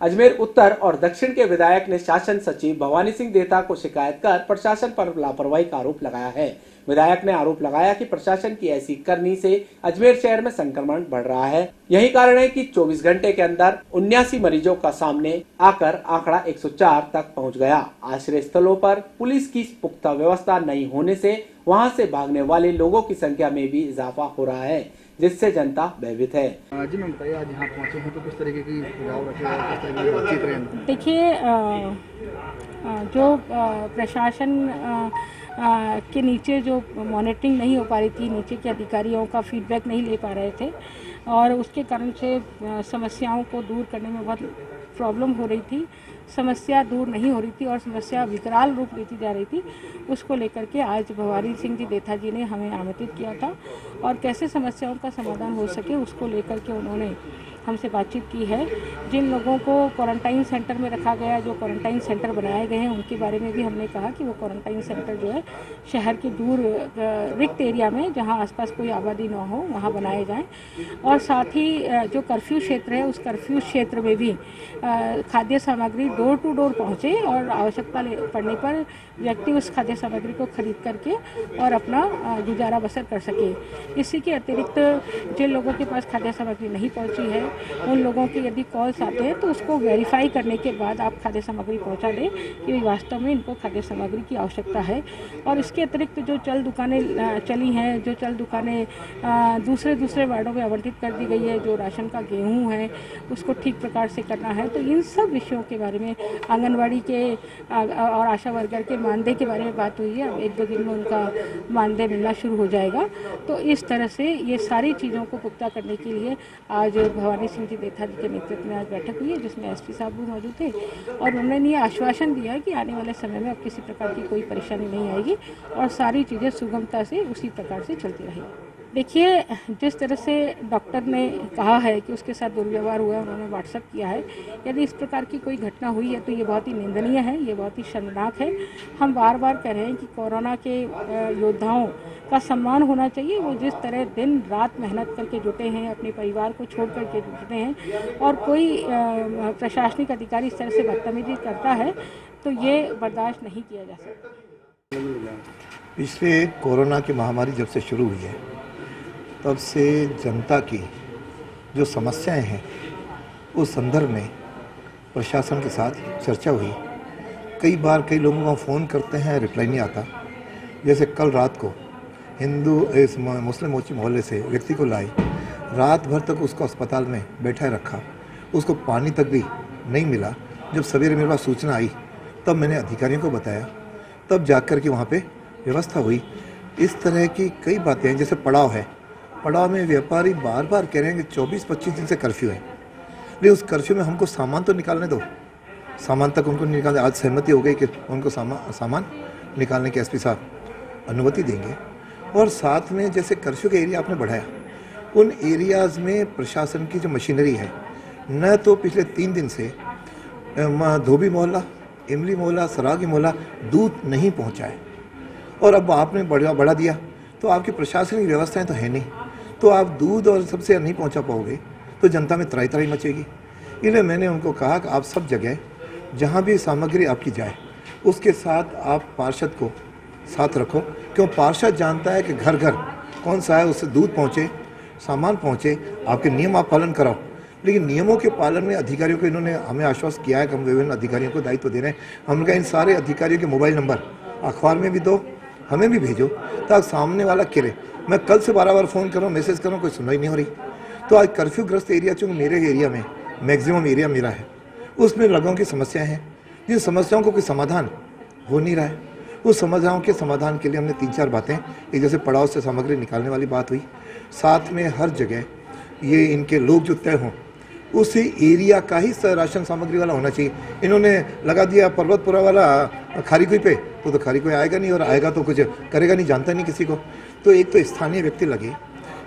अजमेर उत्तर और दक्षिण के विधायक ने शासन सचिव भवानी सिंह देता को शिकायत कर प्रशासन पर लापरवाही का आरोप लगाया है। विधायक ने आरोप लगाया कि प्रशासन की ऐसी करनी से अजमेर शहर में संक्रमण बढ़ रहा है। यही कारण है कि 24 घंटे के अंदर उन्यासी मरीजों का सामने आकर आंकड़ा 104 तक पहुँच गया। आश्रय स्थलों पर पुलिस की पुख्ता व्यवस्था नहीं होने से वहाँ से भागने वाले लोगों की संख्या में भी इजाफा हो रहा है जिससे जनता भयभीत है। जी मैम बताइए आज यहाँ पहुँचे हैं तो किस तरीके की हैं देखिए जो प्रशासन के नीचे जो मॉनिटरिंग नहीं हो पा रही थी, नीचे के अधिकारियों का फीडबैक नहीं ले पा रहे थे और उसके कारण से समस्याओं को दूर करने में बहुत प्रॉब्लम हो रही थी। समस्या दूर नहीं हो रही थी और समस्या विकराल रूप लेती जा रही थी। उसको लेकर के आज भवानी सिंह जी, देथा जी ने हमें आमंत्रित किया था और कैसे समस्याओं का समाधान हो सके उसको लेकर के उन्होंने हमसे बातचीत की है। जिन लोगों को क्वारंटाइन सेंटर में रखा गया, जो क्वारंटाइन सेंटर बनाए गए हैं, उनके बारे में भी हमने कहा कि वो क्वारंटाइन सेंटर जो है, शहर के दूर रिक्त एरिया में, जहाँ आसपास कोई आबादी ना हो, वहाँ बनाए जाएँ। और साथ ही जो कर्फ्यू क्षेत्र है, उस कर्फ्यू क्षेत्र में भी खाद्य सामग्री डोर टू डोर पहुँचे और आवश्यकता पड़ने पर व्यक्ति उस खाद्य सामग्री को खरीद करके और अपना गुजारा बसर कर सके। इसी के अतिरिक्त, जिन लोगों के पास खाद्य सामग्री नहीं पहुँची है उन लोगों के यदि कॉल्स आते हैं तो उसको वेरीफाई करने के बाद आप खाद्य सामग्री पहुँचा दें कि वास्तव में इनको खाद्य सामग्री की आवश्यकता है। और इसके अतिरिक्त जो चल दुकानें चली हैं, जो चल दुकानें दूसरे दूसरे वार्डों में आवंटित कर दी गई है, जो राशन का गेहूँ है, उसको ठीक प्रकार से करना है तो इन सब विषयों के बारे में, आंगनबाड़ी के और आशा वर्कर के मानदेय के बारे में बात हुई है, अब एक दो दिन में उनका मानदेय मिलना शुरू हो जाएगा। तो इस तरह से ये सारी चीज़ों को पुख्ता करने के लिए आज भवानी सिंह जी देथा जी के नेतृत्व में आज बैठक हुई है, जिसमें एसपी साहब भी मौजूद थे। और उन्होंने ये आश्वासन दिया है कि आने वाले समय में अब किसी प्रकार की कोई परेशानी नहीं आएगी और सारी चीज़ें सुगमता से उसी प्रकार से चलती रहेगी। देखिए, जिस तरह से डॉक्टर ने कहा है कि उसके साथ दुर्व्यवहार हुआ उन्होंने व्हाट्सअप किया है, यदि इस प्रकार की कोई घटना हुई है तो ये बहुत ही निंदनीय है, ये बहुत ही शर्मनाक है। हम बार बार कह रहे हैं कि कोरोना के योद्धाओं का सम्मान होना चाहिए। वो जिस तरह दिन, रात मेहनत करके जुटे हैं, अपने परिवार को छोड़ करके जुटे हैं, और कोई प्रशासनिक अधिकारी इस तरह से बदतमीजी करता है तो ये बर्दाश्त नहीं किया जा सकता। पिछले कोरोना की महामारी जब से शुरू हुई है तब से जनता की जो समस्याएँ हैं, उस संदर्भ में प्रशासन के साथ चर्चा हुई। कई बार कई लोगों को फ़ोन करते हैं, रिप्लाई नहीं आता। जैसे कल रात को हिंदू, इस मुस्लिम मोची मोहल्ले से व्यक्ति को लाए, रात भर तक उसको अस्पताल में बैठा रखा। उसको पानी तक भी नहीं मिला। जब सवेरे मेरे पास सूचना आई, तब मैंने अधिकारियों को बताया। तब जाकर के वहाँ पे व्यवस्था हुई। इस तरह की कई बातें हैं, जैसे पड़ाव है। पड़ाव में व्यापारी बार बार कह रहे हैं कि 24-25 दिन से कर्फ्यू है। लेकिन उस कर्फ्यू में हमको सामान तो निकालने दो। सामान तक उनको निकालने, आज सहमति हो गई कि उनको सामान सामान निकालने के एसपी साहब अनुमति देंगे। और साथ में जैसे कर्फ्यू के एरिया आपने बढ़ाया, उन एरियाज़ में प्रशासन की जो मशीनरी है, न तो पिछले तीन दिन से धोबी मोहल्ला, इमली मोहल्ला, सरागी मोहल्ला दूध नहीं पहुँचा है। और अब आपने बढ़ा बढ़ा दिया तो आपकी प्रशासनिक व्यवस्थाएँ तो है नहीं। तो आप दूध और सबसे नहीं पहुँचा पाओगे तो जनता में तराई तराई मचेगी। इसलिए मैंने उनको कहा कि आप सब जगह, जहाँ भी सामग्री आपकी जाए, उसके साथ आप पार्षद को साथ रखो। क्यों? पार्षद जानता है कि घर घर कौन सा है, उससे दूध पहुँचे, सामान पहुँचे, आपके नियम आप पालन कराओ। लेकिन नियमों के पालन में अधिकारियों को इन्होंने हमें आश्वस्त किया है कि हम विभिन्न अधिकारियों को दायित्व दे रहे हैं। हमने कहा, इन सारे अधिकारियों के मोबाइल नंबर अखबार में भी दो, हमें भी भेजो, ताकि सामने वाला गिरे मैं कल से बारह बार फ़ोन कर रहा हूँ, मैसेज कर रहा हूँ, कोई सुनवाई नहीं हो रही। तो आज कर्फ्यू ग्रस्त एरिया चूँकि मेरे एरिया में, मैक्सिमम एरिया मेरा है। उसमें लोगों की समस्याएँ हैं। जिन समस्याओं को कोई समाधान हो नहीं रहा है, उस समस्याओं के समाधान के लिए हमने तीन चार बातें, एक जैसे पड़ाव से सामग्री निकालने वाली बात हुई। साथ में हर जगह ये इनके लोग जो तय हों उसी एरिया का ही राशन सामग्री वाला होना चाहिए। इन्होंने लगा दिया पर्वतपुरा वाला खारी कोई पे तो तो खारी कोई आएगा नहीं और आएगा तो कुछ करेगा नहीं, जानता नहीं किसी को। तो एक तो स्थानीय व्यक्ति लगे।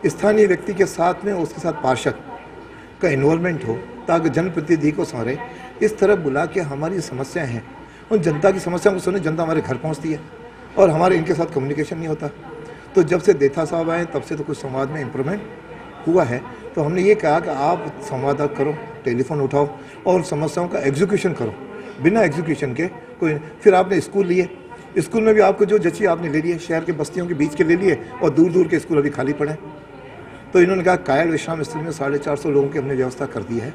स्थानीय व्यक्ति के साथ में उसके साथ पार्षद का इन्वॉल्वमेंट हो, ताकि जनप्रतिनिधि को संवरे इस तरह बुला के हमारी समस्याएँ हैं। उन जनता की समस्याओं को सुने, जनता हमारे घर पहुँचती है और हमारे इनके साथ कम्युनिकेशन नहीं होता। तो जब से देथा साहब आए, तब से तो कुछ संवाद में इम्प्रूवमेंट हुआ है। तो हमने ये कहा कि आप संवाद करो, टेलीफोन उठाओ और समस्याओं का एग्जीक्यूशन करो। बिना एग्जीक्यूशन के कोई फिर आपने स्कूल लिए। स्कूल में भी आपको जो जची आपने ले लिए, शहर के बस्तियों के बीच के ले लिए और दूर दूर के स्कूल अभी खाली पड़े। तो इन्होंने कहा, कायल विश्राम स्थल में साढ़े चार सौ लोगों की हमने व्यवस्था कर दी है।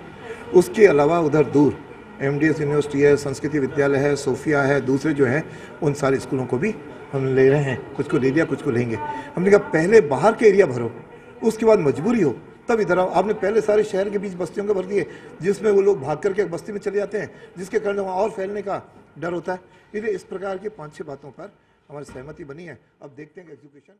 उसके अलावा उधर दूर एम डी एस यूनिवर्सिटी है, संस्कृति विद्यालय है, सोफिया है, दूसरे जो हैं, उन सारे स्कूलों को भी हम ले रहे हैं। कुछ को ले लिया, कुछ को लेंगे। हमने कहा, पहले बाहर के एरिया भरो, उसके बाद मजबूरी हो। तब इधर आओ। आपने पहले सारे शहर के बीच बस्तियों को भर दिए, जिसमें वो लोग भाग करके बस्ती में चले जाते हैं, जिसके कारण वहाँ और फैलने का डर होता है। इसलिए इस प्रकार की पाँच छः बातों पर हमारी सहमति बनी है। अब देखते हैं कि एग्जीक्यूशन